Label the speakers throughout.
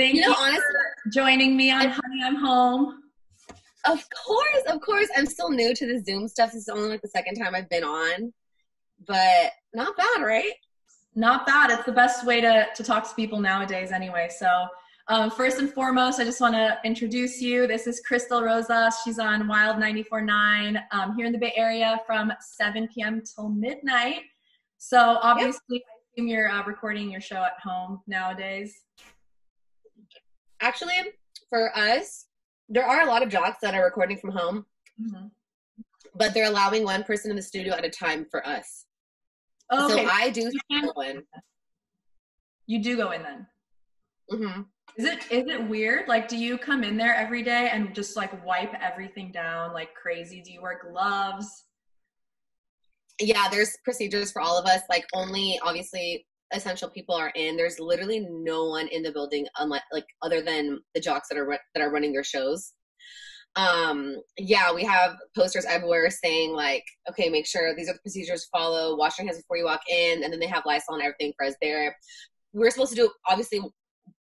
Speaker 1: Thank you,
Speaker 2: You know,
Speaker 1: for
Speaker 2: honestly-
Speaker 1: joining me on Honey I'm Home.
Speaker 2: Of course, of course. I'm still new to the Zoom stuff. This is only like the second time I've been on, but not bad, right?
Speaker 1: Not bad. It's the best way to, to talk to people nowadays, anyway. So, um, first and foremost, I just want to introduce you. This is Crystal Rosas. She's on Wild 94.9 um, here in the Bay Area from 7 p.m. till midnight. So, obviously, I assume you're uh, recording your show at home nowadays.
Speaker 2: Actually, for us, there are a lot of jocks that are recording from home,
Speaker 1: Mm-hmm.
Speaker 2: but they're allowing one person in the studio at a time for us.
Speaker 1: okay,
Speaker 2: So I do go in.
Speaker 1: you do go in then.
Speaker 2: hmm
Speaker 1: Is it is it weird? Like, do you come in there every day and just like wipe everything down like crazy? Do you wear gloves?
Speaker 2: Yeah, there's procedures for all of us. Like only obviously essential people are in. There's literally no one in the building unlike like other than the jocks that are that are running their shows. Um, yeah, we have posters everywhere saying like, okay, make sure these are the procedures follow. Wash your hands before you walk in, and then they have Lysol and everything for us there. We're supposed to do obviously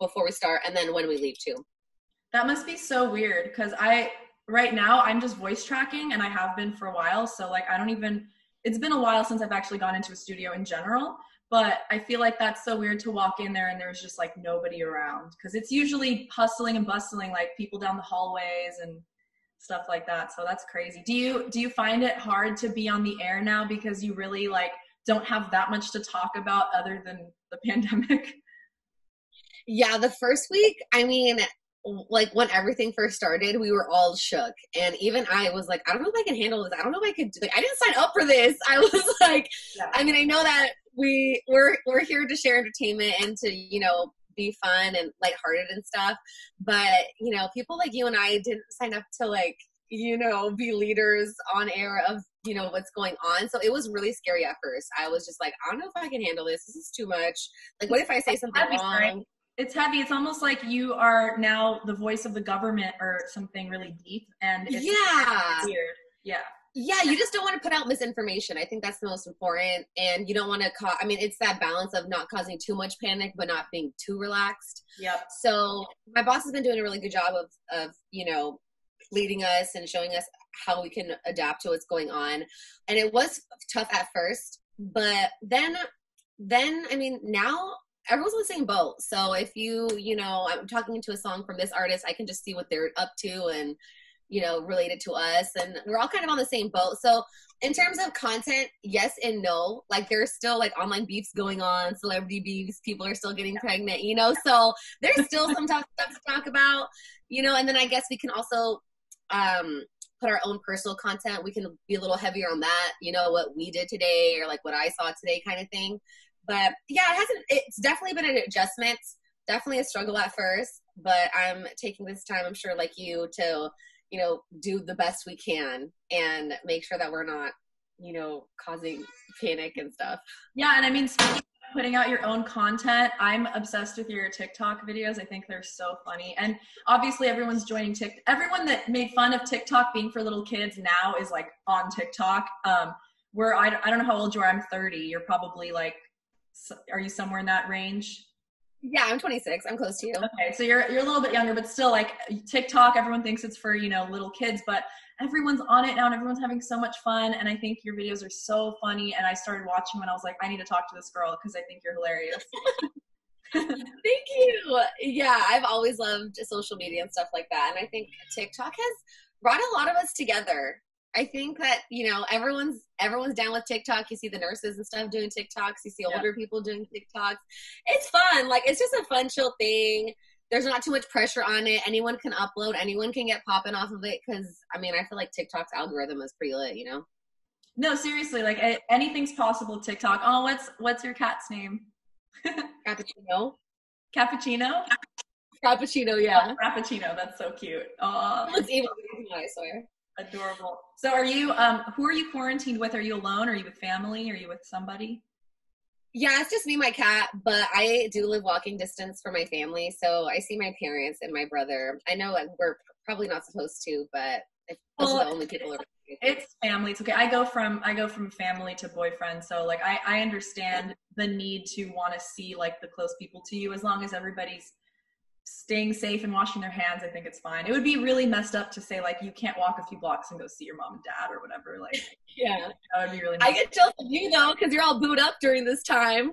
Speaker 2: before we start, and then when we leave too.
Speaker 1: That must be so weird because I right now I'm just voice tracking and I have been for a while. So like I don't even it's been a while since I've actually gone into a studio in general. But I feel like that's so weird to walk in there and there's just like nobody around because it's usually hustling and bustling, like people down the hallways and stuff like that. So that's crazy. Do you do you find it hard to be on the air now because you really like don't have that much to talk about other than the pandemic?
Speaker 2: Yeah, the first week, I mean, like when everything first started, we were all shook. And even I was like, I don't know if I can handle this. I don't know if I could do like I didn't sign up for this. I was like,
Speaker 1: Yeah.
Speaker 2: I mean, I know that we we're we're here to share entertainment and to, you know, be fun and lighthearted and stuff. But, you know, people like you and I didn't sign up to like, you know, be leaders on air of, you know, what's going on. So it was really scary at first. I was just like, I don't know if I can handle this. This is too much. Like what if I say something
Speaker 1: Heavy,
Speaker 2: wrong?
Speaker 1: it's heavy. It's almost like you are now the voice of the government or something really deep, and it's
Speaker 2: Yeah.
Speaker 1: weird. Yeah,
Speaker 2: Yeah, you just don't want to put out misinformation. I think that's the most important. And you don't want to cause, I mean, it's that balance of not causing too much panic, but not being too relaxed.
Speaker 1: yep.
Speaker 2: So my boss has been doing a really good job of, of, you know, leading us and showing us how we can adapt to what's going on. And it was tough at first, but then, then, I mean, now everyone's in the same boat. So if you, you know, I'm talking into a song from this artist, I can just see what they're up to and, you know, related to us. And we're all kind of on the same boat. So in terms of content, yes and no. Like there's still like online beefs going on, celebrity beefs, people are still getting pregnant, you know, so there's still some stuff to talk about, you know, and then I guess we can also um put our own personal content. We can be a little heavier on that, you know, what we did today or like what I saw today kind of thing. But yeah, it hasn't it's definitely been an adjustment. Definitely a struggle at first, but I'm taking this time, I'm sure like you, to, you know, do the best we can and make sure that we're not, you know, causing panic and stuff.
Speaker 1: Yeah, and I mean, putting out your own content, I'm obsessed with your TikTok videos. I think they're so funny, and obviously, everyone's joining TikTok. Everyone that made fun of TikTok being for little kids now is like on TikTok. Um, where I, I don't know how old you are. I'm 30. You're probably like, are you somewhere in that range?
Speaker 2: Yeah, I'm 26. I'm close to you.
Speaker 1: Okay, so you're you're a little bit younger, but still like TikTok, everyone thinks it's for, you know, little kids, but everyone's on it now and everyone's having so much fun and I think your videos are so funny and I started watching when I was like I need to talk to this girl because I think you're hilarious.
Speaker 2: Thank you. Yeah, I've always loved social media and stuff like that. And I think TikTok has brought a lot of us together. I think that, you know, everyone's everyone's down with TikTok. You see the nurses and stuff doing TikToks. You see
Speaker 1: Yeah.
Speaker 2: older people doing TikToks. It's fun. Like it's just a fun chill thing. There's not too much pressure on it. Anyone can upload. Anyone can get popping off of it. Because I mean, I feel like TikTok's algorithm is pretty lit. You know.
Speaker 1: No, seriously, like anything's possible TikTok. Oh, what's what's your cat's name?
Speaker 2: Cappuccino.
Speaker 1: Cappuccino?
Speaker 2: Cappuccino. Yeah.
Speaker 1: Oh, Cappuccino. that's so cute. Oh,
Speaker 2: It looks evil. I swear.
Speaker 1: Adorable. So are you um who are you quarantined with? Are you alone? Are you with family? Are you with somebody?
Speaker 2: Yeah, it's just me, and my cat, but I do live walking distance from my family, so I see my parents and my brother. I know that we're probably not supposed to, but those
Speaker 1: Well,
Speaker 2: the only people. around.
Speaker 1: It's family. It's okay. I go from I go from family to boyfriend. So like I I understand the need to want to see like the close people to you as long as everybody's staying safe and washing their hands, I think it's fine. It would be really messed up to say like you can't walk a few blocks and go see your mom and dad or whatever. Like,
Speaker 2: yeah,
Speaker 1: that would be really.
Speaker 2: I get jealous of you though because you're all booed up during this time.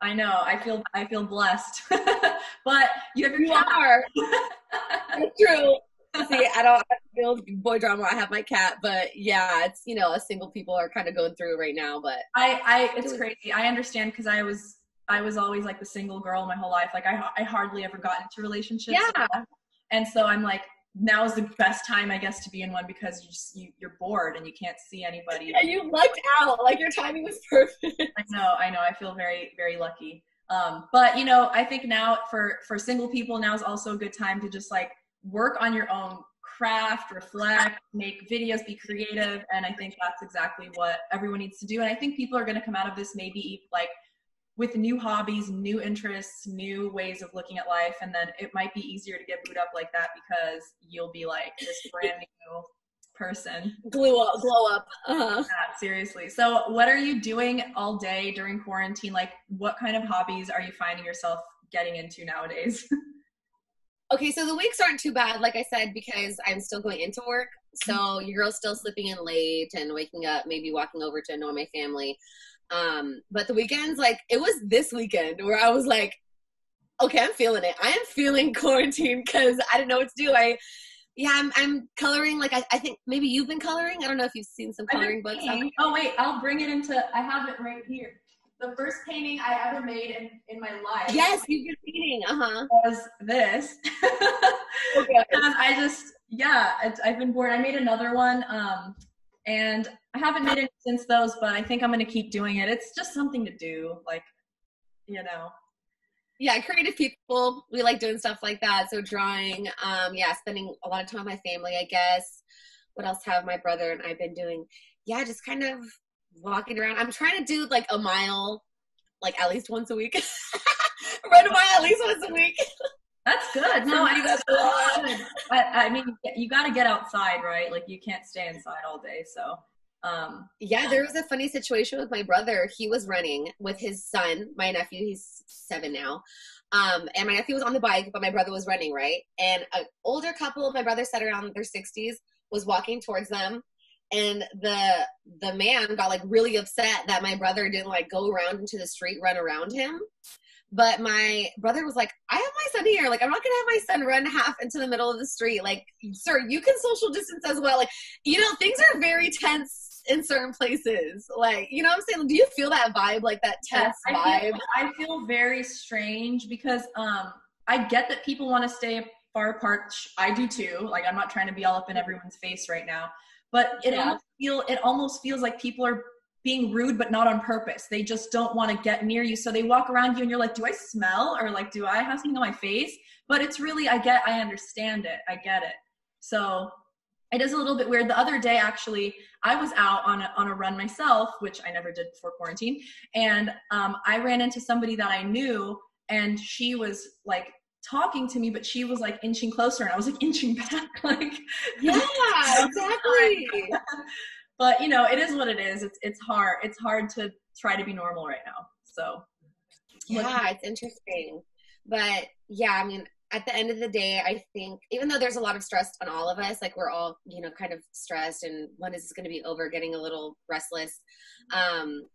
Speaker 1: I know. I feel I feel blessed, but you have your
Speaker 2: you
Speaker 1: cat.
Speaker 2: are. That's true. See, I don't feel boy drama. I have my cat, but yeah, it's you know, a single people are kind of going through right now. But
Speaker 1: I, I, it's crazy. I understand because I was, I was always like the single girl my whole life. Like I, I hardly ever got into relationships.
Speaker 2: Yeah.
Speaker 1: And so I'm like, now is the best time, I guess, to be in one because you just you, you're bored and you can't see anybody.
Speaker 2: And you lucked out. Like your timing was perfect.
Speaker 1: I know, I know. I feel very, very lucky. Um, but you know, I think now for for single people, now is also a good time to just like work on your own craft, reflect, make videos, be creative, and I think that's exactly what everyone needs to do. And I think people are going to come out of this maybe like with new hobbies, new interests, new ways of looking at life, and then it might be easier to get booed up like that because you'll be like this brand new person.
Speaker 2: Glue up, glow up. Uh-huh.
Speaker 1: Yeah, seriously. So, what are you doing all day during quarantine? Like, what kind of hobbies are you finding yourself getting into nowadays?
Speaker 2: Okay, so the weeks aren't too bad, like I said, because I'm still going into work. So your girl's still sleeping in late and waking up, maybe walking over to annoy my family. Um, but the weekends, like it was this weekend where I was like, okay, I'm feeling it. I am feeling quarantine because I didn't know what to do. I yeah, I'm I'm coloring. Like I, I think maybe you've been coloring. I don't know if you've seen some coloring books.
Speaker 1: Oh wait, I'll bring it into. I have it right here. The first painting I ever made in, in my life.
Speaker 2: Yes, you've been painting. Uh huh.
Speaker 1: Was this? okay. And I just yeah, I've been bored. I made another one. Um, and I haven't made it since those, but I think I'm gonna keep doing it. It's just something to do, like, you know.
Speaker 2: Yeah, creative people. We like doing stuff like that. So drawing, um, yeah, spending a lot of time with my family, I guess. What else have my brother and I've been doing? Yeah, just kind of walking around. I'm trying to do like a mile, like at least once a week. Run a mile at least once a week.
Speaker 1: That's good. No, I, that's good. I, I mean, you got to get outside, right? Like you can't stay inside all day. So, um,
Speaker 2: yeah, there was a funny situation with my brother. He was running with his son, my nephew. He's seven now. Um, and my nephew was on the bike, but my brother was running, right? And an older couple, my brother said around their 60s, was walking towards them and the the man got like really upset that my brother didn't like go around into the street run around him but my brother was like i have my son here like i'm not gonna have my son run half into the middle of the street like sir you can social distance as well like you know things are very tense in certain places. Like you know what i'm saying? Do you feel that vibe like that test
Speaker 1: yeah,
Speaker 2: I
Speaker 1: feel,
Speaker 2: vibe?
Speaker 1: I feel very strange because um i get that people want to stay far apart i do too like i'm not trying to be all up in everyone's face right now but it yeah. almost feel it almost feels like people are being rude but not on purpose. They just don't want to get near you so they walk around you and you're like do i smell? or like do i have something on my face? But it's really i get i understand it i get it. So it is a little bit weird the other day actually i was out on a, on a run myself which i never did before quarantine and um, i ran into somebody that i knew and she was like talking to me, but she was like inching closer and I was like inching back. like,
Speaker 2: yeah, exactly.
Speaker 1: but you know, it is what it is. It's, it's hard. It's hard to try to be normal right now. So,
Speaker 2: yeah, it's interesting. But yeah, I mean, at the end of the day, I think even though there's a lot of stress on all of us, like we're all, you know, kind of stressed and when is this going to be over, getting a little restless. Um,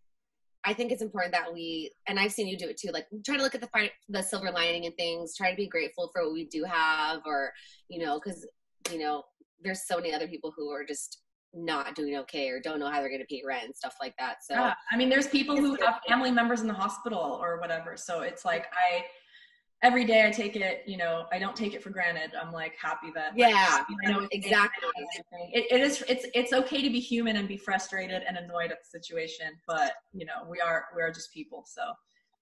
Speaker 2: I think it's important that we, and I've seen you do it too, like try to look at the the silver lining and things, try to be grateful for what we do have, or you know, because you know, there's so many other people who are just not doing okay or don't know how they're going to pay rent and stuff like that. So, yeah.
Speaker 1: I mean, there's people who have family members in the hospital or whatever. So it's like I every day I take it, you know, I don't take it for granted. I'm like happy that
Speaker 2: yeah,
Speaker 1: like,
Speaker 2: know exactly.
Speaker 1: It, it is it's it's okay to be human and be frustrated and annoyed at the situation, but you know we are we are just people. So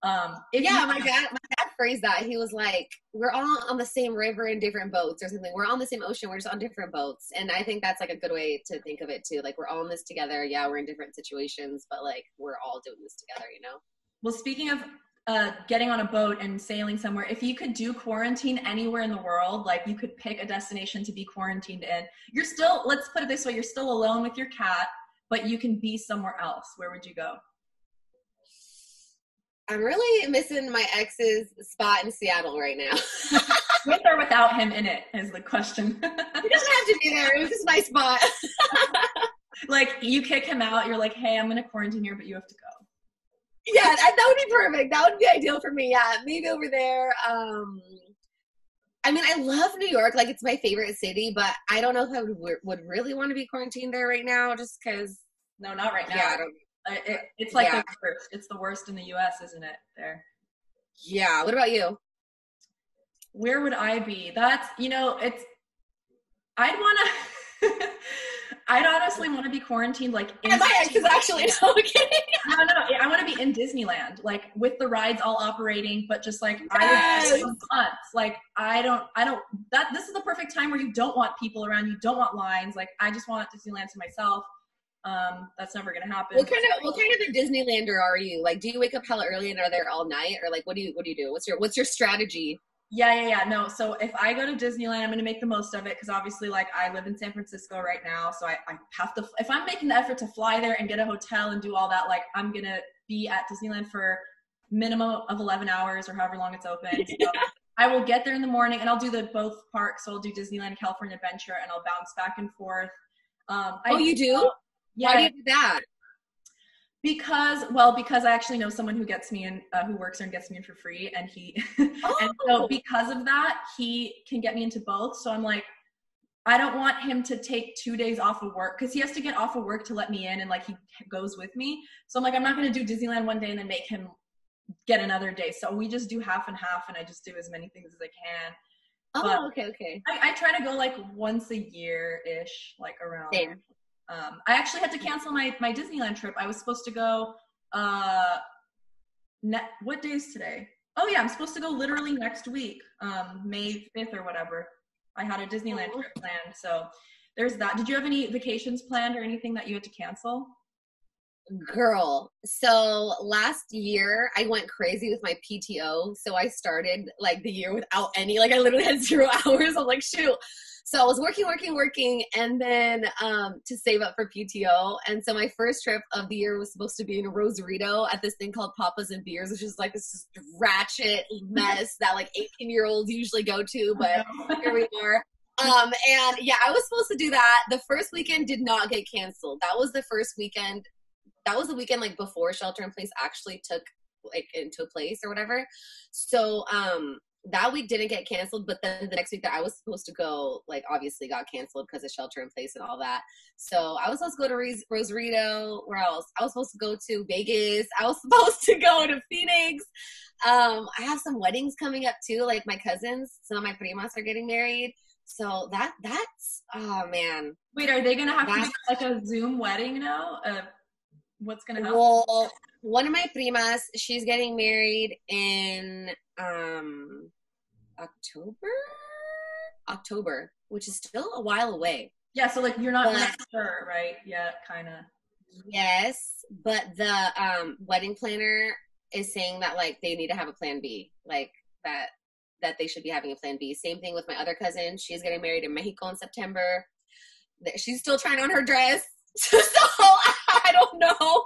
Speaker 1: um
Speaker 2: yeah, you, my dad my dad phrased that. He was like, "We're all on the same river in different boats or something. We're on the same ocean. We're just on different boats." And I think that's like a good way to think of it too. Like we're all in this together. Yeah, we're in different situations, but like we're all doing this together. You know.
Speaker 1: Well, speaking of uh, getting on a boat and sailing somewhere, if you could do quarantine anywhere in the world, like you could pick a destination to be quarantined in, you're still, let's put it this way, you're still alone with your cat, but you can be somewhere else. Where would you go?
Speaker 2: I'm really missing my ex's spot in Seattle right now.
Speaker 1: With or without him in it is the question.
Speaker 2: he doesn't have to be there. It was just my spot.
Speaker 1: like you kick him out, you're like, hey, I'm gonna quarantine here, but you have to go.
Speaker 2: Yeah, that, that would be perfect. That would be ideal for me. Yeah, maybe over there. Um, I mean, I love New York. Like, it's my favorite city, but I don't know if I would would really want to be quarantined there right now, just because.
Speaker 1: No, not right now.
Speaker 2: Yeah, I don't,
Speaker 1: it, it's like
Speaker 2: Yeah.
Speaker 1: the worst. It's the worst in the U.S., isn't it? There.
Speaker 2: yeah. What about you?
Speaker 1: Where would I be? That's you know, it's. I'd want to. I'd honestly want to be quarantined, like. in-
Speaker 2: my ex is actually no kidding.
Speaker 1: No, no. I want to be in Disneyland, like with the rides all operating, but just like I
Speaker 2: Yes.
Speaker 1: would for months. Like I don't, I don't. That this is the perfect time where you don't want people around, you don't want lines. Like I just want Disneyland to myself. Um, that's never gonna happen.
Speaker 2: What kind of what kind of a Disneylander are you? Like, do you wake up hella early and are there all night, or like, what do you what do you do? What's your what's your strategy?
Speaker 1: Yeah, yeah, yeah. No, so if I go to Disneyland, I'm gonna make the most of it because obviously, like, I live in San Francisco right now, so I, I have to. If I'm making the effort to fly there and get a hotel and do all that, like, I'm gonna be at Disneyland for minimum of 11 hours or however long it's open. So I will get there in the morning and I'll do the both parks. So I'll do Disneyland, and California Adventure, and I'll bounce back and forth. Um, I,
Speaker 2: Oh, you do?
Speaker 1: Yeah,
Speaker 2: Why do you do that?
Speaker 1: Because well because i actually know someone who gets me in uh, who works there and gets me in for free and he and
Speaker 2: Oh.
Speaker 1: so because of that he can get me into both so i'm like i don't want him to take two days off of work because he has to get off of work to let me in and like he goes with me so i'm like i'm not going to do disneyland one day and then make him get another day so we just do half and half and i just do as many things as i can
Speaker 2: Oh,
Speaker 1: But-
Speaker 2: okay, okay.
Speaker 1: I, I try to go like once a year ish, like around.
Speaker 2: Same.
Speaker 1: Um, I actually had to cancel my my Disneyland trip. I was supposed to go. Uh, ne- what day is today? Oh yeah, I'm supposed to go literally next week, um, May fifth or whatever. I had a Disneyland
Speaker 2: Oh.
Speaker 1: trip planned, so there's that. Did you have any vacations planned or anything that you had to cancel?
Speaker 2: Girl, so last year I went crazy with my PTO. So I started like the year without any, like I literally had zero hours. I'm like, shoot. So I was working, working, working, and then um, to save up for PTO. And so my first trip of the year was supposed to be in Rosarito at this thing called Papas and Beers, which is like this just ratchet mess that like 18 year olds usually go to, but here we are. Um, and yeah, I was supposed to do that. The first weekend did not get canceled. That was the first weekend. That was the weekend like before shelter in place actually took like into place or whatever. So um that week didn't get canceled, but then the next week that I was supposed to go, like obviously got canceled because of shelter in place and all that. So I was supposed to go to Ros- Rosarito. Where else? I was supposed to go to Vegas. I was supposed to go to Phoenix. Um, I have some weddings coming up too. Like my cousins, some of my primas are getting married. So that that's oh man.
Speaker 1: Wait, are they gonna have to do like a Zoom wedding now? Uh, what's gonna happen?
Speaker 2: Well, one of my primas, she's getting married in um October. October, which is still a while away.
Speaker 1: yeah, so like you're not
Speaker 2: but-
Speaker 1: sure, right? Yeah, kind of.
Speaker 2: Yes, but the um wedding planner is saying that like they need to have a plan B, like that that they should be having a plan B. Same thing with my other cousin. She's getting married in Mexico in September. She's still trying on her dress. so I don't know.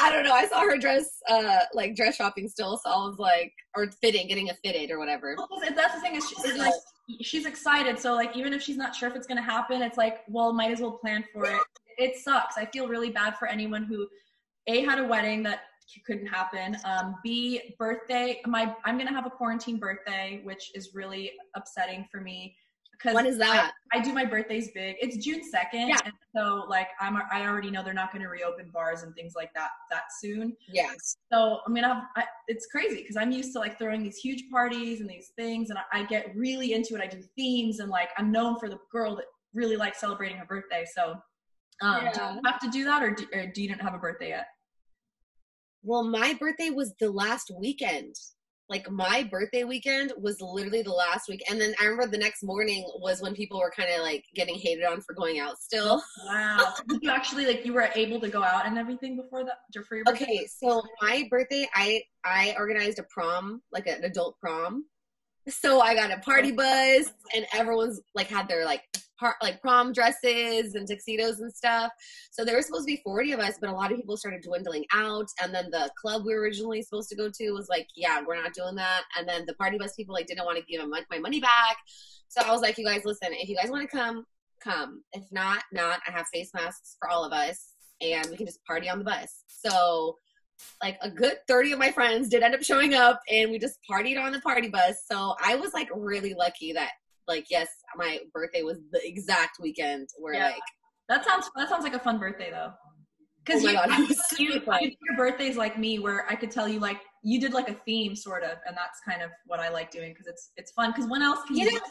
Speaker 2: I don't know. I saw her dress uh like dress shopping still, so I was like or fitting, getting a fitted or whatever.
Speaker 1: Well, that's the thing is, she, is like she's excited. So like even if she's not sure if it's gonna happen, it's like well, might as well plan for it. It sucks. I feel really bad for anyone who a had a wedding that couldn't happen. Um, B birthday. My I'm gonna have a quarantine birthday, which is really upsetting for me
Speaker 2: When is that?
Speaker 1: I do my birthdays big. It's June second,
Speaker 2: Yeah.
Speaker 1: and so like I'm I already know they're not going to reopen bars and things like that that soon.
Speaker 2: Yes.
Speaker 1: So I'm gonna have. I, it's crazy because I'm used to like throwing these huge parties and these things, and I, I get really into it. I do themes, and like I'm known for the girl that really likes celebrating her birthday. So, um, do
Speaker 2: Yeah.
Speaker 1: you have to do that, or do, or do you didn't have a birthday yet?
Speaker 2: Well, my birthday was the last weekend. Like my birthday weekend was literally the last week, and then I remember the next morning was when people were kind of like getting hated on for going out still.
Speaker 1: Oh, wow. You actually like you were able to go out and everything before that for your birthday?
Speaker 2: Okay, so my birthday, I I organized a prom, like an adult prom, so I got a party bus, and everyone's like had their like part like prom dresses and tuxedos and stuff. So there were supposed to be 40 of us, but a lot of people started dwindling out. And then the club we were originally supposed to go to was like, yeah, we're not doing that. And then the party bus people like didn't want to give my money back. So I was like, you guys, listen, if you guys want to come, come. If not, not. I have face masks for all of us, and we can just party on the bus. So like a good 30 of my friends did end up showing up and we just partied on the party bus. So I was like really lucky that like yes, my birthday was the exact weekend where yeah. like
Speaker 1: that sounds that sounds like a fun birthday though. Because oh you, God, you, you, your birthday's like me, where I could tell you like you did like a theme sort of, and that's kind of what I like doing because it's it's fun. Because when else can you, you know, do that?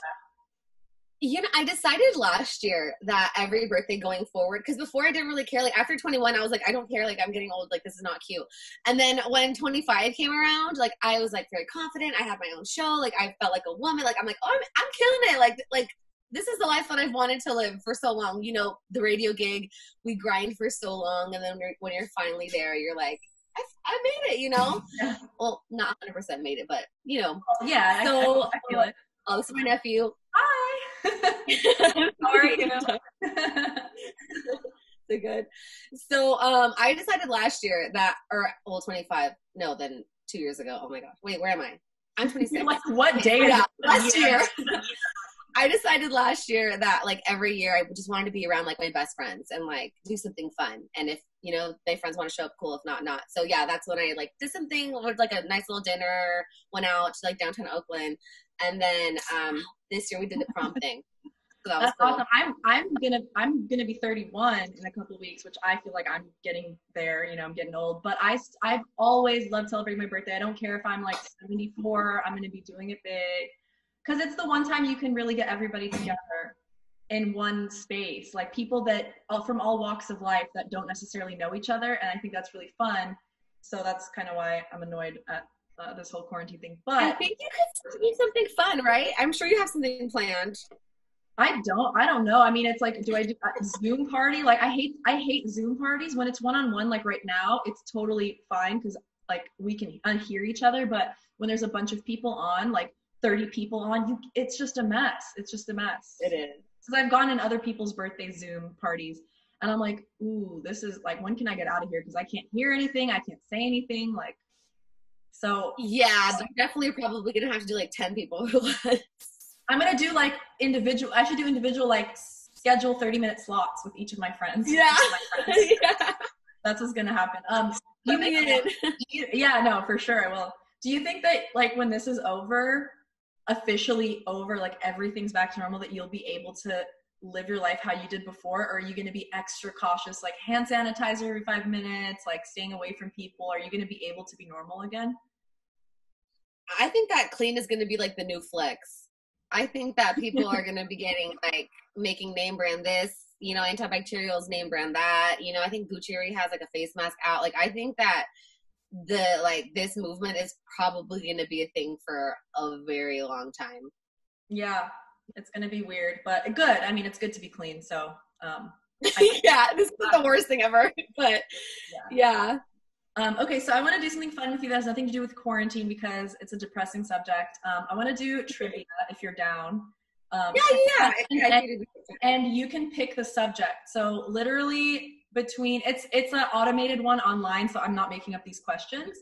Speaker 2: You know, I decided last year that every birthday going forward, because before I didn't really care. Like after 21, I was like, I don't care. Like I'm getting old. Like this is not cute. And then when 25 came around, like I was like very confident. I had my own show. Like I felt like a woman. Like I'm like, oh, I'm, I'm killing it. Like like this is the life that I've wanted to live for so long. You know, the radio gig, we grind for so long, and then when you're finally there, you're like, I, I made it. You know, yeah. well, not 100 percent made it, but you know,
Speaker 1: yeah. So I, I feel it.
Speaker 2: Um, oh, this is my nephew.
Speaker 1: Hi. How are you?
Speaker 2: so good. So um I decided last year that or well 25. No, then two years ago. Oh my gosh. Wait, where am I? I'm 26.
Speaker 1: Like what day?
Speaker 2: Yeah, last year. I decided last year that like every year I just wanted to be around like my best friends and like do something fun. And if you know my friends want to show up, cool. If not, not. So yeah, that's when I like did something with like a nice little dinner. Went out to like downtown Oakland, and then um this year we did the prom thing.
Speaker 1: So that That's cool. awesome. I'm I'm gonna I'm gonna be 31 in a couple of weeks, which I feel like I'm getting there. You know, I'm getting old, but I I've always loved celebrating my birthday. I don't care if I'm like 74. I'm gonna be doing it big because it's the one time you can really get everybody together in one space, like people that from all walks of life that don't necessarily know each other, and I think that's really fun. So that's kind of why I'm annoyed at uh, this whole quarantine thing. But I
Speaker 2: think you could do something fun, right? I'm sure you have something planned.
Speaker 1: I don't. I don't know. I mean, it's like, do I do a Zoom party? Like, I hate. I hate Zoom parties when it's one on one. Like right now, it's totally fine because like we can unhear each other. But when there's a bunch of people on, like 30 people on, you, it's just a mess. It's just a mess.
Speaker 2: It is.
Speaker 1: Because I've gone in other people's birthday Zoom parties, and I'm like, ooh, this is like, when can I get out of here? Because I can't hear anything. I can't say anything. Like, so
Speaker 2: yeah, so, definitely probably gonna have to do like 10 people
Speaker 1: I'm gonna do like individual. I should do individual like schedule 30 minute slots with each of my friends.
Speaker 2: Yeah,
Speaker 1: my friends. yeah. That's what's gonna happen. Um, you think, yeah, no, for sure I will. Do you think that like when this is over, officially over, like everything's back to normal, that you'll be able to live your life how you did before, or are you going to be extra cautious, like hand sanitizer every five minutes, like staying away from people? Are you going to be able to be normal again?
Speaker 2: I think that clean is going to be like the new flex. I think that people are going to be getting like making name brand this, you know, antibacterials name brand that. You know, I think Gucci already has like a face mask out. Like, I think that the like this movement is probably going to be a thing for a very long time.
Speaker 1: Yeah, it's going to be weird, but good. I mean, it's good to be clean. So, um,
Speaker 2: yeah, this is the worst thing ever, but yeah. yeah.
Speaker 1: Um, okay, so I want to do something fun with you that has nothing to do with quarantine because it's a depressing subject. Um, I want to do trivia if you're down.
Speaker 2: Um, yeah, yeah.
Speaker 1: And, and, and, you can pick the subject. So literally between it's it's an automated one online, so I'm not making up these questions.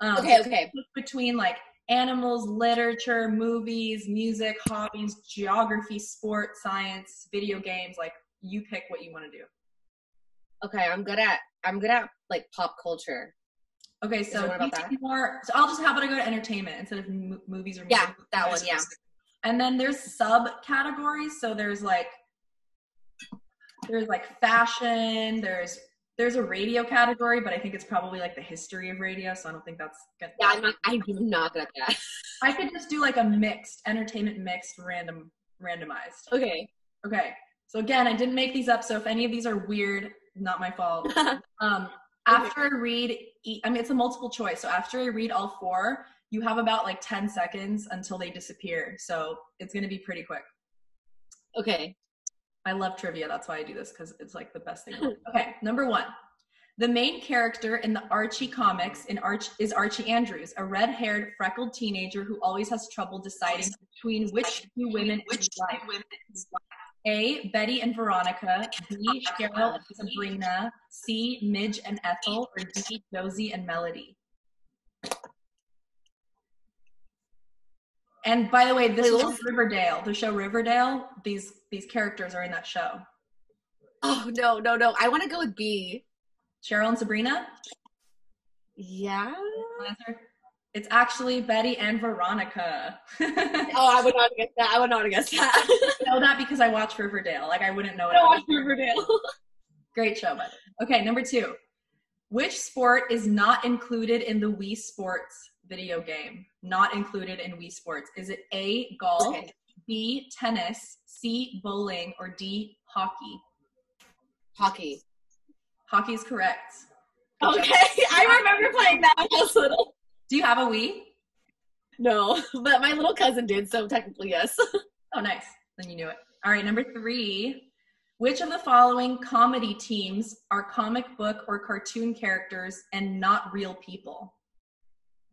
Speaker 2: Um, okay, okay.
Speaker 1: Between like animals, literature, movies, music, hobbies, geography, sport, science, video games. Like you pick what you want to do.
Speaker 2: Okay, I'm good at I'm good at like pop culture.
Speaker 1: Okay, so more. So I'll just how about I go to entertainment instead of m- movies or
Speaker 2: yeah, that one, yeah.
Speaker 1: And then there's subcategories. So there's like there's like fashion. There's there's a radio category, but I think it's probably like the history of radio. So I don't think that's
Speaker 2: good. Yeah, I'm not. I'm not good at that.
Speaker 1: I could just do like a mixed entertainment mixed random randomized.
Speaker 2: Okay.
Speaker 1: Okay. So again, I didn't make these up. So if any of these are weird, not my fault. um, after I read, I mean, it's a multiple choice. So after I read all four, you have about like 10 seconds until they disappear. So it's going to be pretty quick.
Speaker 2: Okay.
Speaker 1: I love trivia. That's why I do this because it's like the best thing. okay, number one. The main character in the Archie comics in Arch is Archie Andrews, a red-haired, freckled teenager who always has trouble deciding between which two women his life. A. Betty and Veronica. B. Cheryl and Sabrina. C. Midge and Ethel. Or D. Josie and Melody. And by the way, this
Speaker 2: Wait,
Speaker 1: is Riverdale. The show Riverdale. These these characters are in that show.
Speaker 2: Oh no, no, no. I want to go with B.
Speaker 1: Cheryl and Sabrina.
Speaker 2: Yeah.
Speaker 1: It's actually Betty and Veronica.
Speaker 2: Oh, I would not have guessed that. I would not have guessed that.
Speaker 1: know that because I watch Riverdale. Like I wouldn't know it.
Speaker 2: I watch Riverdale.
Speaker 1: Great show, way. Okay, number two. Which sport is not included in the Wii Sports video game? Not included in Wii Sports. Is it A, golf,
Speaker 2: Okay.
Speaker 1: B, tennis, C, bowling, or D, hockey?
Speaker 2: Hockey.
Speaker 1: Hockey is correct. Good job.
Speaker 2: Okay, I remember playing that when I was little.
Speaker 1: Do you have a Wii?
Speaker 2: No, but my little cousin did, so technically yes.
Speaker 1: Oh, nice. Then you knew it. All right, number three. Which of the following comedy teams are comic book or cartoon characters and not real people?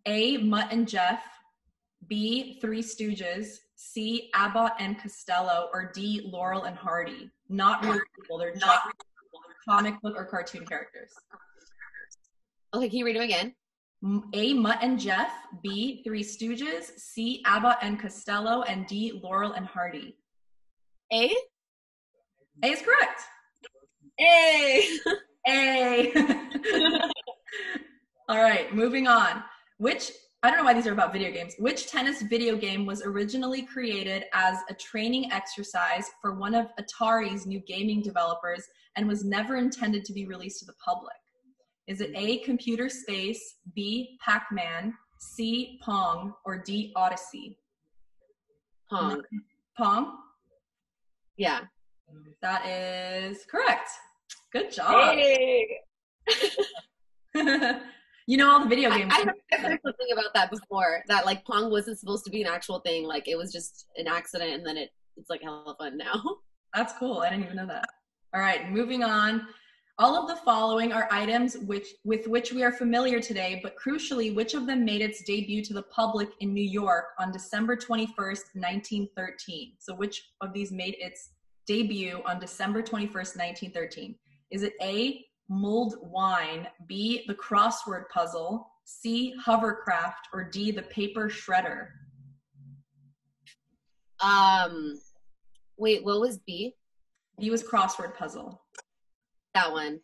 Speaker 1: A. Mutt and Jeff. B. Three Stooges. C. Abbott and Costello. Or D. Laurel and Hardy. Not real people. They're not comic book or cartoon characters.
Speaker 2: Okay, can you read them again?
Speaker 1: A. Mutt and Jeff. B. Three Stooges. C. Abbott and Costello. And D. Laurel and Hardy.
Speaker 2: A?
Speaker 1: A is correct.
Speaker 2: A.
Speaker 1: A. All right, moving on. Which I don't know why these are about video games. Which tennis video game was originally created as a training exercise for one of Atari's new gaming developers and was never intended to be released to the public? Is it A, Computer Space, B, Pac Man, C, Pong, or D, Odyssey?
Speaker 2: Pong.
Speaker 1: Pong?
Speaker 2: Yeah.
Speaker 1: That is correct. Good job.
Speaker 2: Hey.
Speaker 1: you know all the video games.
Speaker 2: I heard, I heard something about that before. That like Pong wasn't supposed to be an actual thing. Like it was just an accident, and then it it's like hella fun now.
Speaker 1: That's cool. I didn't even know that. All right, moving on. All of the following are items which with which we are familiar today, but crucially, which of them made its debut to the public in New York on December 21st, 1913? So which of these made its debut on December 21st, 1913? Is it A, mulled wine, B, the crossword puzzle, C, hovercraft, or D, the paper shredder?
Speaker 2: Um, wait, what was B?
Speaker 1: B was crossword puzzle.
Speaker 2: That one.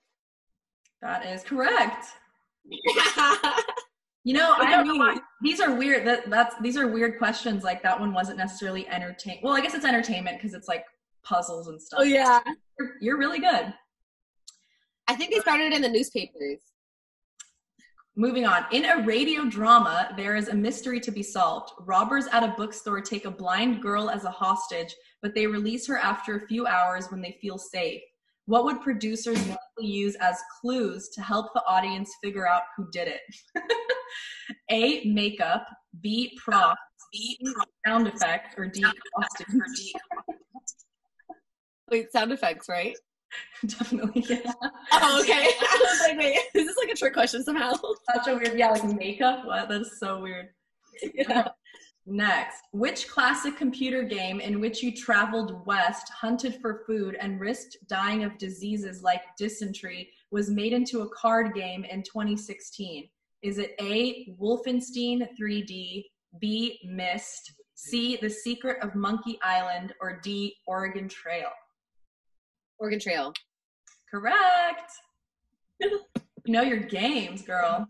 Speaker 1: That is correct. You know, I don't know why. These are weird. That that's these are weird questions. Like that one wasn't necessarily entertain. Well, I guess it's entertainment because it's like puzzles and stuff.
Speaker 2: oh yeah.
Speaker 1: you're, you're really good.
Speaker 2: I think they started in the newspapers.
Speaker 1: Moving on. In a radio drama, there is a mystery to be solved. Robbers at a bookstore take a blind girl as a hostage, but they release her after a few hours when they feel safe. What would producers likely use as clues to help the audience figure out who did it? a. Makeup. B. Props. B. Sound effects. Or D. Costume.
Speaker 2: Wait, sound effects, right?
Speaker 1: Definitely. Yeah.
Speaker 2: Oh, okay. I was like, wait, is this like a trick question somehow?
Speaker 1: Such a weird. Yeah, like makeup. What? That is so weird.
Speaker 2: yeah.
Speaker 1: Next, which classic computer game in which you traveled west, hunted for food, and risked dying of diseases like dysentery was made into a card game in 2016? Is it A, Wolfenstein 3D, B, Myst, C, The Secret of Monkey Island, or D, Oregon Trail?
Speaker 2: Oregon Trail.
Speaker 1: Correct. you know your games, girl.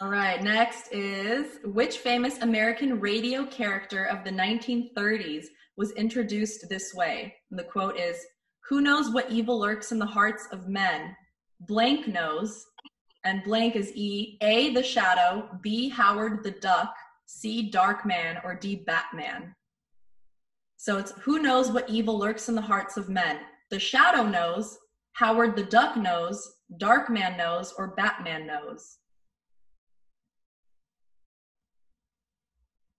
Speaker 1: All right, next is which famous American radio character of the 1930s was introduced this way? And the quote is Who knows what evil lurks in the hearts of men? Blank knows. And blank is E, A, the shadow, B, Howard the duck, C, dark man, or D, Batman. So it's who knows what evil lurks in the hearts of men? The shadow knows, Howard the duck knows, dark man knows, or Batman knows.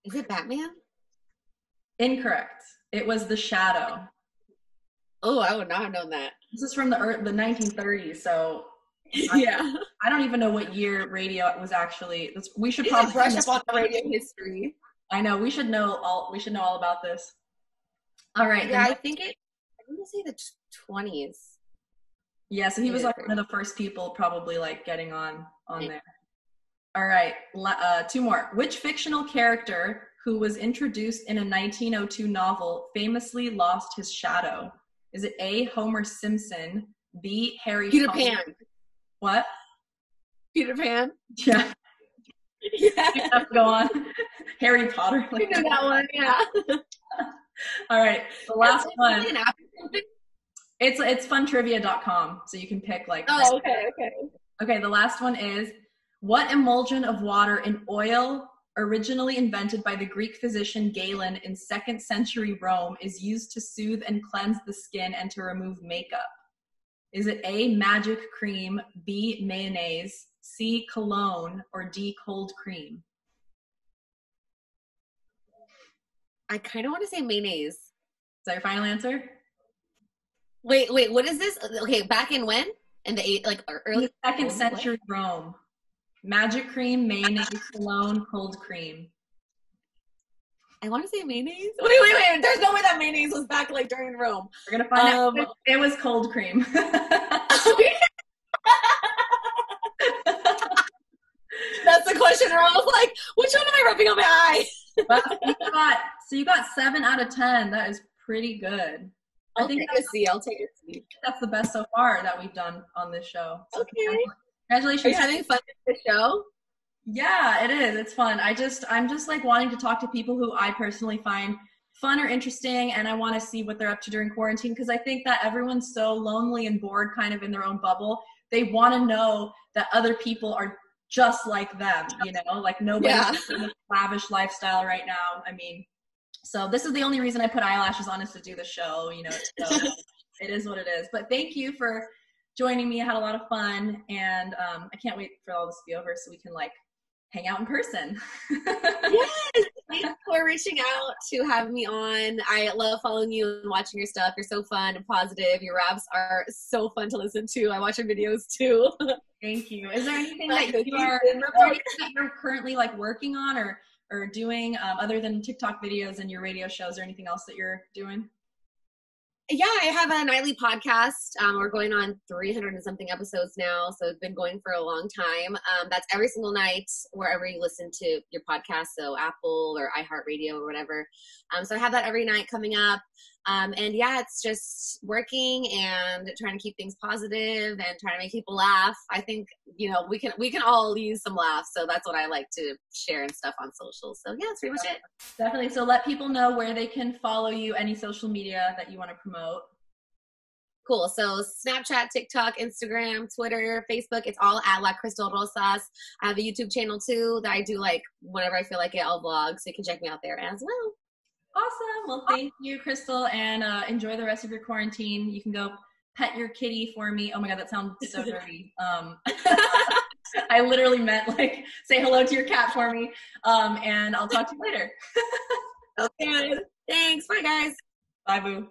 Speaker 2: Is it Batman?
Speaker 1: Incorrect. It was the shadow.
Speaker 2: Oh, I would not have known that.
Speaker 1: This is from the ear- the 1930s, so
Speaker 2: yeah.
Speaker 1: I don't even know what year radio was actually. This, we should
Speaker 2: You
Speaker 1: probably
Speaker 2: brush up on radio history.
Speaker 1: I know we should know all. We should know all about this. All right.
Speaker 2: Yeah, I think it. I'm gonna say the twenties.
Speaker 1: yeah. So he was like one of the first people, probably like getting on on there. All right. Uh, two more. Which fictional character who was introduced in a 1902 novel famously lost his shadow? Is it A. Homer Simpson, B. Harry
Speaker 2: Peter
Speaker 1: Potter-
Speaker 2: Pan.
Speaker 1: What?
Speaker 2: Peter Pan.
Speaker 1: Yeah.
Speaker 2: Yeah,
Speaker 1: You go on. Harry Potter.
Speaker 2: I know that one. Yeah.
Speaker 1: All right. The last one.
Speaker 2: An app?
Speaker 1: It's it's funtrivia.com, so you can pick like.
Speaker 2: Oh, okay, okay.
Speaker 1: Okay, the last one is what emulsion of water and oil originally invented by the Greek physician Galen in second century Rome is used to soothe and cleanse the skin and to remove makeup? Is it A magic cream, B mayonnaise, C cologne, or D cold cream?
Speaker 2: I kind of want to say mayonnaise.
Speaker 1: Is that your final answer?
Speaker 2: Wait, wait. What is this? Okay, back in when? In the eight, like early.
Speaker 1: Second
Speaker 2: What?
Speaker 1: century Rome. Magic cream, mayonnaise, cologne, cold cream.
Speaker 2: I want to say mayonnaise. Wait, wait, wait. There's no way that mayonnaise was back like during Rome.
Speaker 1: We're gonna find
Speaker 2: Um,
Speaker 1: out. It was cold cream.
Speaker 2: That's the question. Where I was like, which one am I rubbing on my eye?
Speaker 1: Well, you got so you got seven out of ten. That is pretty good. I
Speaker 2: I'll
Speaker 1: think
Speaker 2: take a C. I'll take a C.
Speaker 1: that's the best so far that we've done on this show. So
Speaker 2: Okay.
Speaker 1: Congratulations.
Speaker 2: Are you having fun with the show?
Speaker 1: Yeah, it is. It's fun. I just I'm just like wanting to talk to people who I personally find fun or interesting and I want to see what they're up to during quarantine because I think that everyone's so lonely and bored kind of in their own bubble. They want to know that other people are just like them, you know? Like nobody's
Speaker 2: Yeah.
Speaker 1: lavish lifestyle right now. I mean, so this is the only reason I put eyelashes on is to do the show, you know. So it is what it is. But thank you for joining me. I had a lot of fun and um, I can't wait for all this to be over so we can like hang out in person.
Speaker 2: Yes. Thanks for reaching out to have me on. I love following you and watching your stuff. You're so fun and positive. Your raps are so fun to listen to. I watch your videos too.
Speaker 1: Thank you. Is there anything that you are,
Speaker 2: and
Speaker 1: is there anything that you're currently like working on or or doing um, other than TikTok videos and your radio shows or anything else that you're doing?
Speaker 2: yeah, I have a nightly podcast. Um, we're going on 300 and something episodes now, so it's been going for a long time. Um, that's every single night wherever you listen to your podcast, so Apple or iHeartRadio or whatever. Um, so I have that every night coming up. Um, and yeah, it's just working and trying to keep things positive and trying to make people laugh. I think you know we can we can all use some laughs, so that's what I like to share and stuff on social. So yeah, that's pretty much it.
Speaker 1: Definitely. So let people know where they can follow you, any social media that you want to promote.
Speaker 2: Cool. So Snapchat, TikTok, Instagram, Twitter, Facebook, it's all at La Crystal Rosas. I have a YouTube channel too that I do like whenever I feel like it, I'll vlog. So you can check me out there as well.
Speaker 1: Awesome. Well, thank you, Crystal, and uh, enjoy the rest of your quarantine. You can go pet your kitty for me. Oh my god, that sounds so dirty. Um, I literally meant like say hello to your cat for me. Um, and I'll talk to you later.
Speaker 2: Okay. Thanks. Bye, guys.
Speaker 1: Bye, boo.